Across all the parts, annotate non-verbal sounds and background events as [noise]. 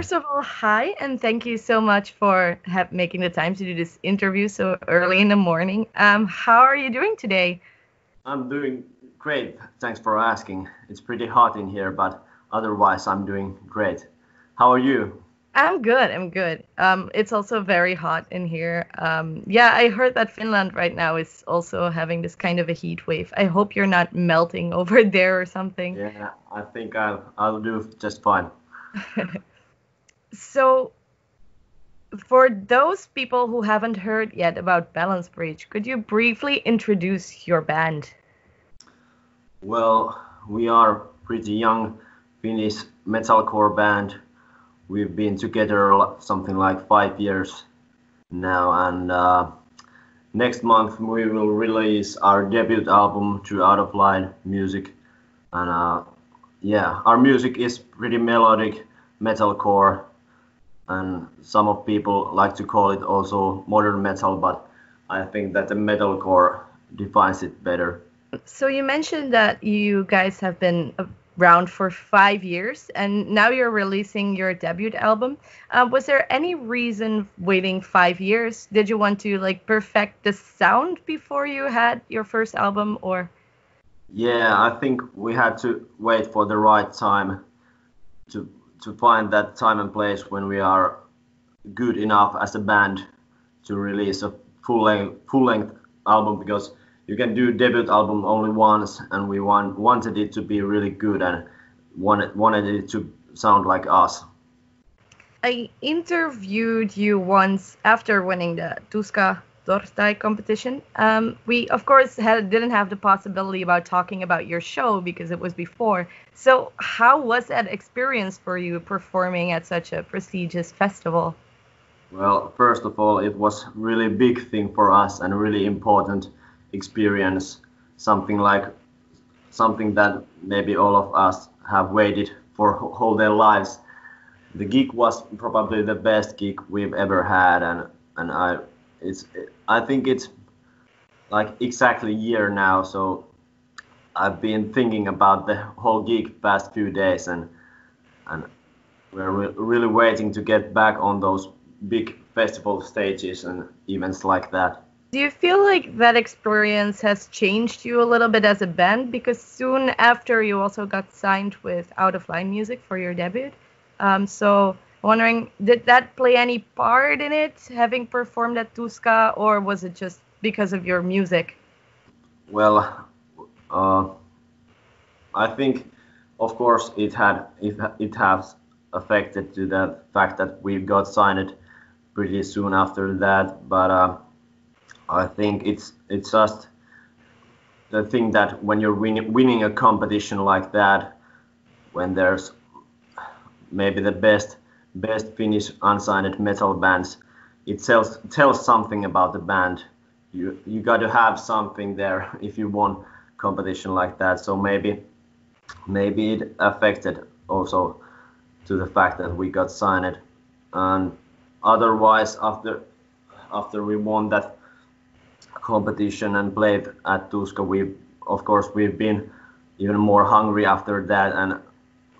First of all, hi, and thank you so much for have, making the time to do this interview so early in the morning. Um, how are you doing today? I'm doing great. Thanks for asking. It's pretty hot in here, but otherwise, I'm doing great. How are you? I'm good. I'm good. Um, it's also very hot in here. Um, yeah, I heard that Finland right now is also having this kind of a heat wave. I hope you're not melting [laughs] over there or something. Yeah, I think I'll I'll do just fine. [laughs] so, for those people who haven't heard yet about Balance Breach, could you briefly introduce your band? Well, we are pretty young Finnish metalcore band we've been together something like five years now, and uh, next month we will release our debut album to Out of Line Music, and uh, yeah, our music is pretty melodic metalcore, and some of people like to call it also modern metal, but I think that the metalcore defines it better. So you mentioned that you guys have been around for five years and now you're releasing your debut album. Uh, was there any reason waiting five years? Did you want to like perfect the sound before you had your first album or? Yeah i think we had to wait for the right time to to find that time and place when we are good enough as a band to release a full length full length album because you can do debut album only once, and we want, wanted it to be really good and wanted wanted it to sound like us. I interviewed you once after winning the Tuska Torstai competition. Um, we, of course, had, didn't have the possibility about talking about your show because it was before. So, how was that experience for you performing at such a prestigious festival? Well, first of all, it was really big thing for us and really important experience something like something that maybe all of us have waited for [laughs] whole their lives. The gig was probably the best gig we've ever had, and and I it's I think it's like exactly a year now. So I've been thinking about the whole gig past few days, and and we're re- really waiting to get back on those big festival stages and events like that. Do you feel like that experience has changed you a little bit as a band? Because soon after you also got signed with Out of Line Music for your debut. Um, so wondering, did that play any part in it, having performed at Tuska, or was it just because of your music? Well, uh, I think, of course, it had it, it has affected to the fact that we got signed pretty soon after that, but. Uh, I think it's it's just the thing that when you're win, winning a competition like that, when there's maybe the best best Finnish unsigned metal bands, it tells tells something about the band. You you got to have something there [laughs] if you won competition like that. So maybe maybe it affected also to the fact that we got signed. And otherwise, after after we won that competition and played at Tuska, we of course we've been even more hungry after that and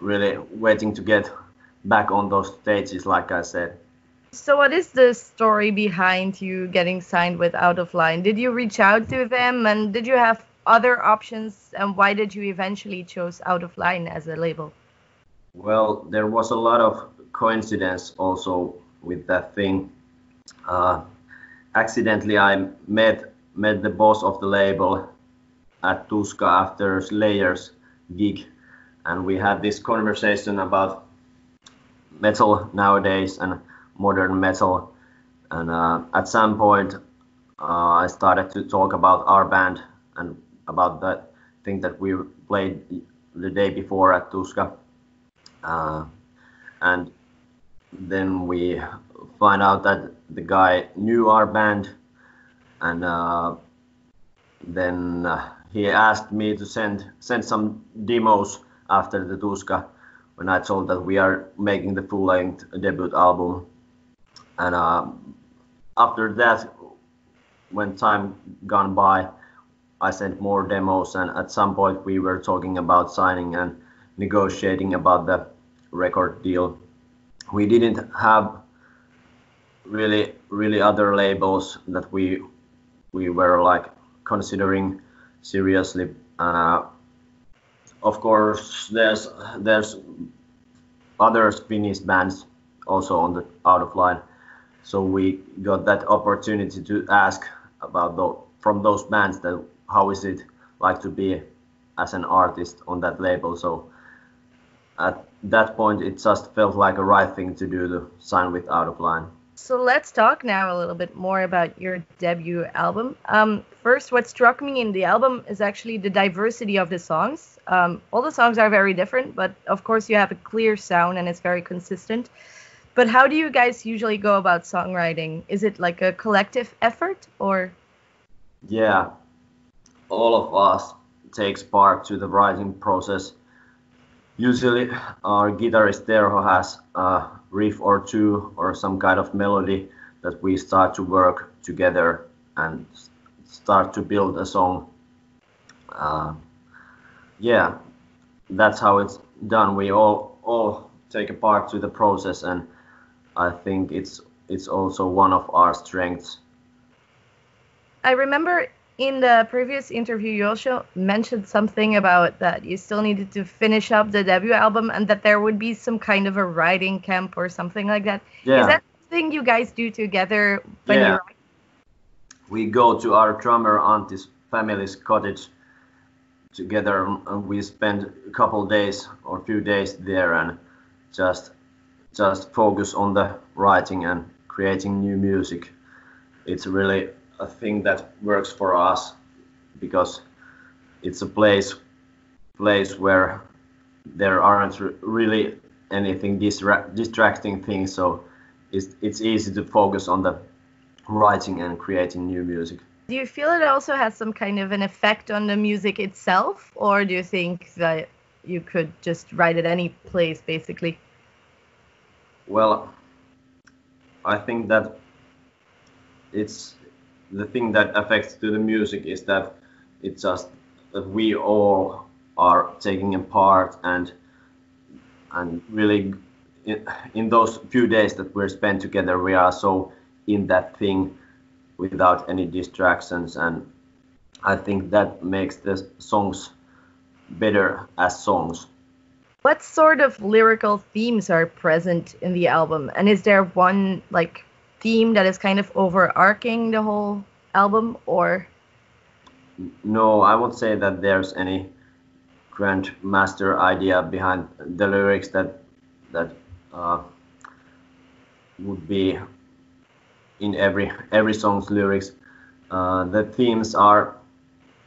really waiting to get back on those stages, like I said. So, what is the story behind you getting signed with Out of Line? Did you reach out to them, and did you have other options? And why did you eventually choose Out of Line as a label? Well, there was a lot of coincidence also with that thing. Uh, accidentally, I met met the boss of the label at Tuska after Slayer's gig, and we had this conversation about metal nowadays and modern metal. And uh, at some point, uh, I started to talk about our band and about that thing that we played the day before at Tuska. Uh, and then we find out that the guy knew our band and uh, then uh, he asked me to send send some demos after the Tuska when I told that we are making the full length debut album. And uh, after that, when time gone by, I sent more demos, and at some point we were talking about signing and negotiating about the record deal. we didn't have really really other labels that we we were like considering seriously. Uh, of course, there's there's other Finnish bands also on the out of line, so we got that opportunity to ask about the, from those bands that how is it like to be as an artist on that label. So at that point, it just felt like a right thing to do to sign with Out of Line. So let's talk now a little bit more about your debut album. Um, first, what struck me in the album is actually the diversity of the songs. Um, all the songs are very different, but of course, you have a clear sound and it's very consistent. But how do you guys usually go about songwriting? Is it like a collective effort or? Yeah, all of us takes part to the writing process. Usually, our guitarist Terho has a riff or two or some kind of melody that we start to work together and start to build a song. Uh, yeah, that's how it's done. We all all take a part to the process, and I think it's it's also one of our strengths. I remember in the previous interview, you also mentioned something about that you still needed to finish up the debut album and that there would be some kind of a writing camp or something like that. Yeah. Is that something you guys do together when Yeah. you write? We go to our drummer Antti's family's cottage together and we spend a couple days or few days there and just just focus on the writing and creating new music. It's really a thing that works for us because it's a place place where there aren't really anything distra- distracting things so it's, it's easy to focus on the writing and creating new music. Do you feel it also has some kind of an effect on the music itself, or do you think that you could just write at any place basically? Well, I think that it's the thing that affects to the music is that it's just that we all are taking a part and and really in, in those few days that we're spent together we are so in that thing without any distractions and I think that makes the songs better as songs. What sort of lyrical themes are present in the album? And is there one like theme that is kind of overarching the whole album or No, I won't say that there's any grand master idea behind the lyrics that that uh, would be in every every song's lyrics. Uh, the themes are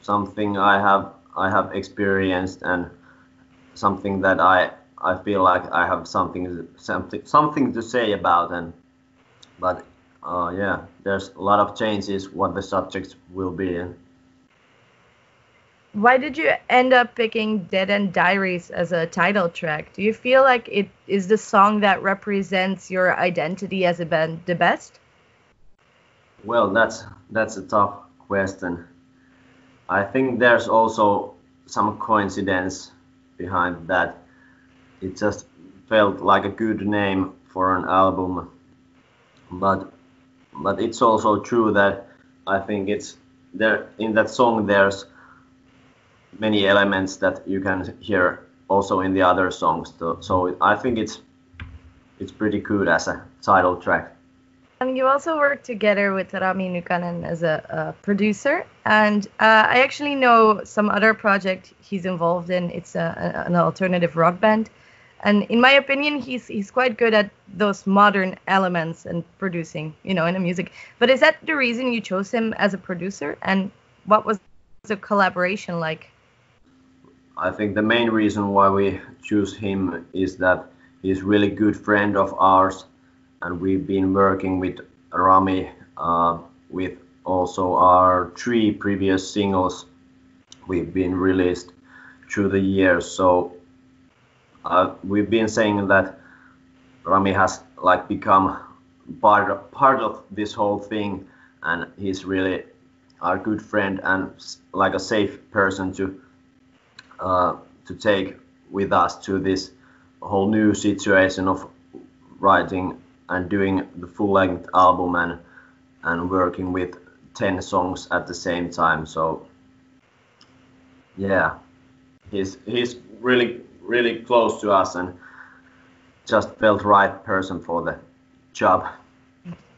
something I have I have experienced and something that I I feel like I have something something something to say about and but uh, yeah, there's a lot of changes what the subjects will be in. why did you end up picking Dead End Diaries as a title track? Do you feel like it is the song that represents your identity as a band the best? Well, that's that's a tough question. I think there's also some coincidence behind that. It just felt like a good name for an album, but but it's also true that I think it's there in that song. There's many elements that you can hear also in the other songs. So, I think it's it's pretty good as a title track. And you also work together with Rami Nukanen as a, a producer. And uh, I actually know some other project he's involved in. It's a- an alternative rock band. And in my opinion, he's he's quite good at those modern elements and producing, you know, in the music. But is that the reason you chose him as a producer? And what was the collaboration like? I think the main reason why we choose him is that he's really good friend of ours, and we've been working with Rami uh, with also our three previous singles we've been released through the years. So uh, we've been saying that Rami has like become part of, part of this whole thing, and he's really our good friend and like a safe person to uh, to take with us to this whole new situation of writing and doing the full-length album and and working with 10 songs at the same time so yeah he's he's really really close to us and just felt right person for the job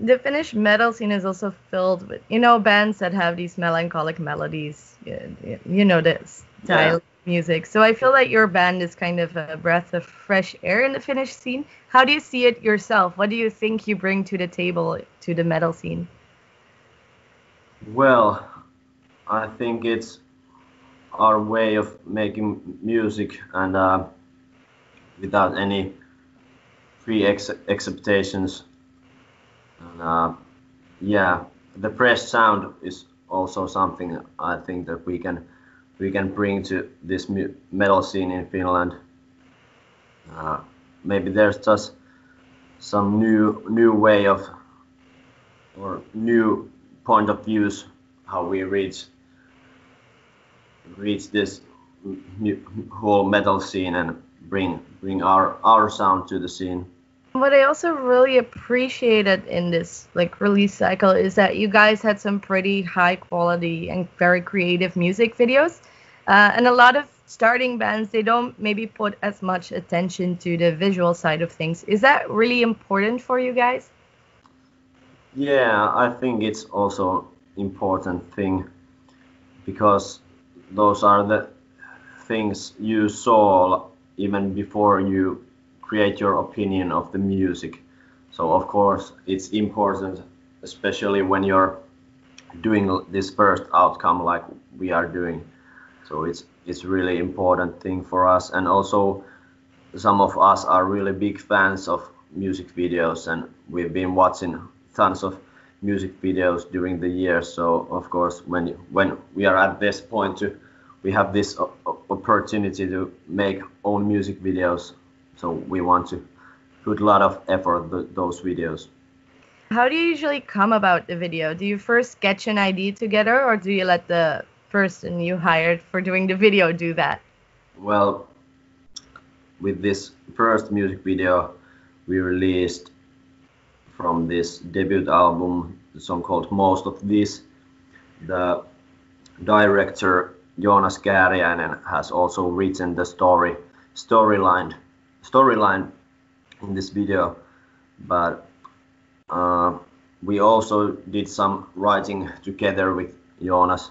the Finnish metal scene is also filled with, you know, bands that have these melancholic melodies. You know, this style. Music. So I feel like your band is kind of a breath of fresh air in the Finnish scene. How do you see it yourself? What do you think you bring to the table to the metal scene? Well, I think it's our way of making music and uh, without any pre-expectations and uh, yeah, the fresh sound is also something I think that we can we can bring to this metal scene in Finland. Uh, maybe there's just some new new way of or new point of views how we reach reach this whole metal scene and bring bring our our sound to the scene. What I also really appreciated in this like release cycle is that you guys had some pretty high quality and very creative music videos, uh, and a lot of starting bands they don't maybe put as much attention to the visual side of things. Is that really important for you guys? Yeah, I think it's also important thing because those are the things you saw even before you create your opinion of the music. So of course it's important, especially when you're doing this first outcome like we are doing. So it's it's really important thing for us, and also some of us are really big fans of music videos, and we've been watching tons of music videos during the years. So of course, when when we are at this point to we have this opportunity to make own music videos so we want to put a lot of effort th- those videos. How do you usually come about the video? Do you first sketch an idea together, or do you let the person you hired for doing the video do that? Well, with this first music video we released from this debut album, the song called Most of This, the director Jonas Kääriäinen has also written the story storyline storyline in this video but uh, we also did some writing together with Jonas.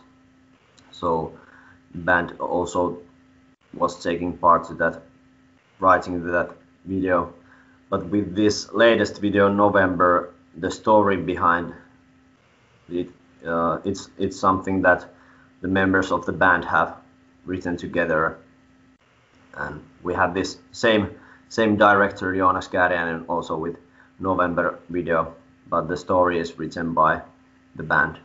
So band also was taking part to that writing that video. But with this latest video November the story behind it uh, it's it's something that the members of the band have written together and we have this same same director Jonas Kääriäinen also with November video, but the story is written by the band.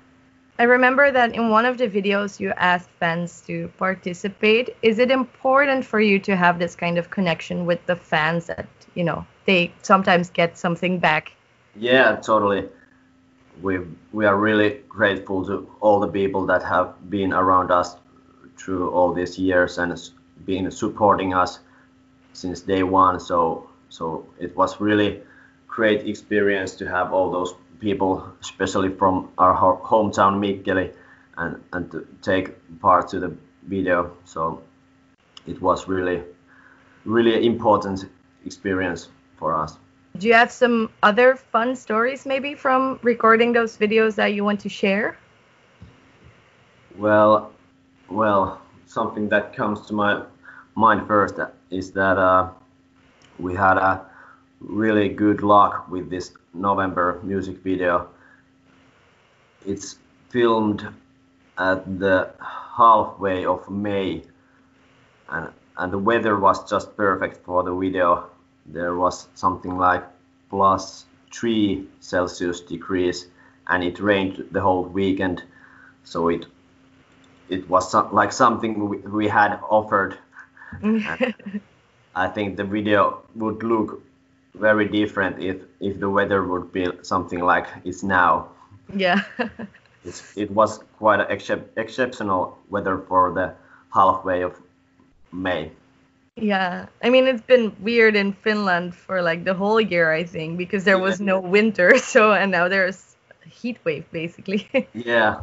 I remember that in one of the videos you asked fans to participate. Is it important for you to have this kind of connection with the fans that, you know, they sometimes get something back? Yeah, totally. We we are really grateful to all the people that have been around us through all these years and been supporting us since day one. So so it was really great experience to have all those people, especially from our hometown Mikkeli, and and to take part to the video. So it was really really important experience for us. Do you have some other fun stories maybe from recording those videos that you want to share? Well, well, something that comes to my mind first is that uh, we had a really good luck with this November music video. It's filmed at the halfway of May and, and the weather was just perfect for the video. There was something like plus 3 Celsius degrees and it rained the whole weekend so it it was like something we, we had offered [laughs] I think the video would look very different if if the weather would be something like it's now. Yeah. [laughs] it's, it was quite an excep- exceptional weather for the halfway of May. Yeah, I mean it's been weird in Finland for like the whole year, I think, because there was no winter, [laughs] so and now there's a heat wave basically. yeah,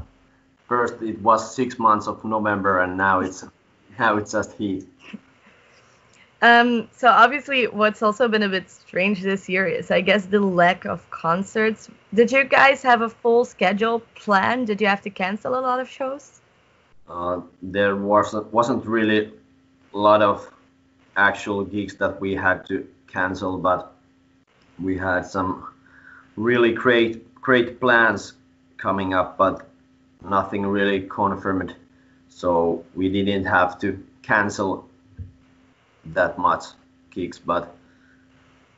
first it was six months of November, and now it's now it's just heat. Um, so obviously, what's also been a bit strange this year is, I guess, the lack of concerts. Did you guys have a full schedule planned? Did you have to cancel a lot of shows? Uh, there wasn't wasn't really a lot of actual gigs that we had to cancel, but we had some really great great plans coming up, but nothing really confirmed. So we didn't have to cancel that much gigs, but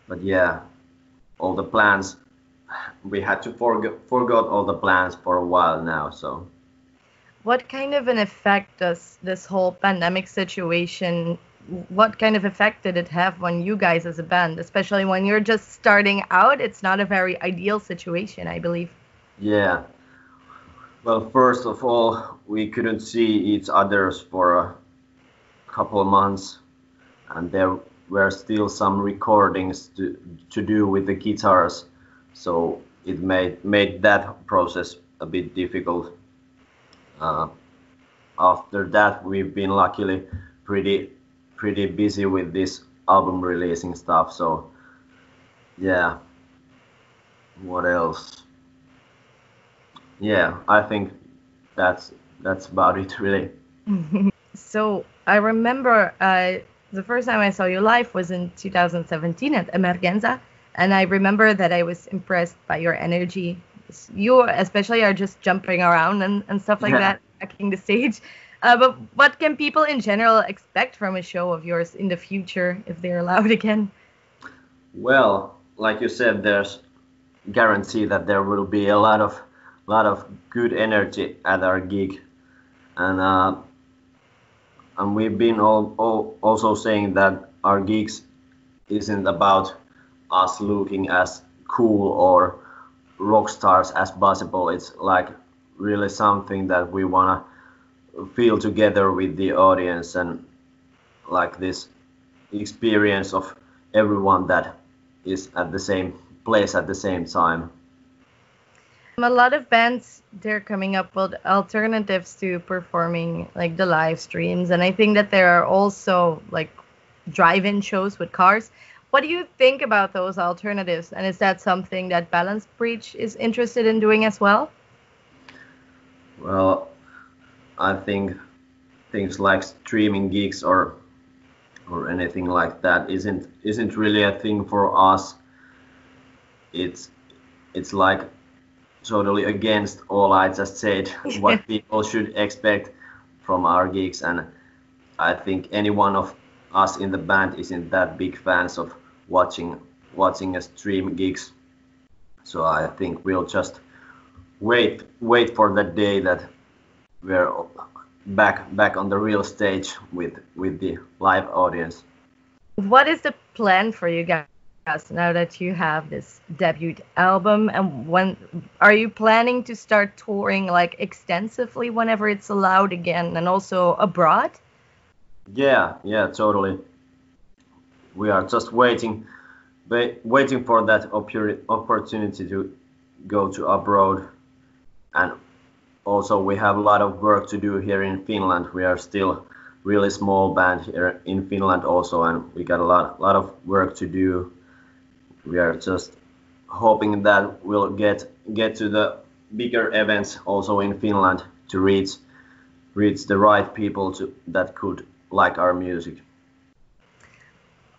but yeah, all the plans we had to forget forgot all the plans for a while now. So what kind of an effect does this whole pandemic situation what kind of effect did it have on you guys as a band especially when you're just starting out it's not a very ideal situation i believe yeah well first of all we couldn't see each others for a couple of months and there were still some recordings to, to do with the guitars so it made made that process a bit difficult. Uh, after that we've been luckily pretty pretty busy with this album releasing stuff so yeah. What else yeah i think that's that's about it really [laughs] so i remember uh, the first time I saw you live was in 2017 at Emergenza, and I remember that I was impressed by your energy. You especially are just jumping around and, and stuff like yeah. that, backing the stage. Uh, but what can people in general expect from a show of yours in the future if they're allowed again? Well, like you said, there's guarantee that there will be a lot of lot of good energy at our gig, and uh, and we've been all, all also saying that our gigs isn't about us looking as cool or rock stars as possible. It's like really something that we wanna feel together with the audience and like this experience of everyone that is at the same place at the same time. A lot of bands they're coming up with alternatives to performing like the live streams, and I think that there are also like drive-in shows with cars. What do you think about those alternatives? And is that something that Balance Breach is interested in doing as well? Well, I think things like streaming gigs or or anything like that isn't isn't really a thing for us. It's it's like totally against all I just said, [laughs] what people should expect from our gigs. And I think any one of us in the band isn't that big fans of watching watching a stream gigs. So I think we'll just wait wait for the day that we're back back on the real stage with with the live audience. What is the plan for you guys? Now that you have this debut album and when are you planning to start touring like extensively whenever it's allowed again and also abroad? Yeah yeah totally. We are just waiting waiting for that opportunity to go to abroad. And also we have a lot of work to do here in finland. We are still really small band here in finland also and we got a lot lot of work to do we are just hoping that we'll get get to the bigger events also in Finland to reach reach the right people to that could like our music.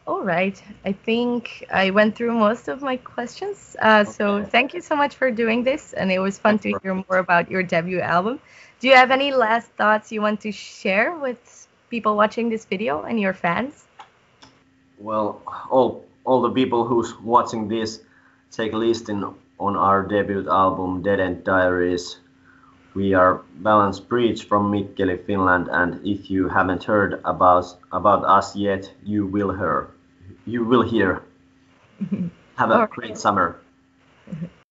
All right. I think I went through most of my questions. Uh, okay. So thank you so much for doing this, and it was fun to hear more about your debut album. Do you have any last thoughts you want to share with people watching this video and your fans? Well, all all the people who's watching this take a listen on our debut album Dead End Diaries. We are Balance Breach from Mikkeli, Finland, and if you haven't heard about about us yet, you will hear. You will hear. [laughs] Have a great summer. [laughs]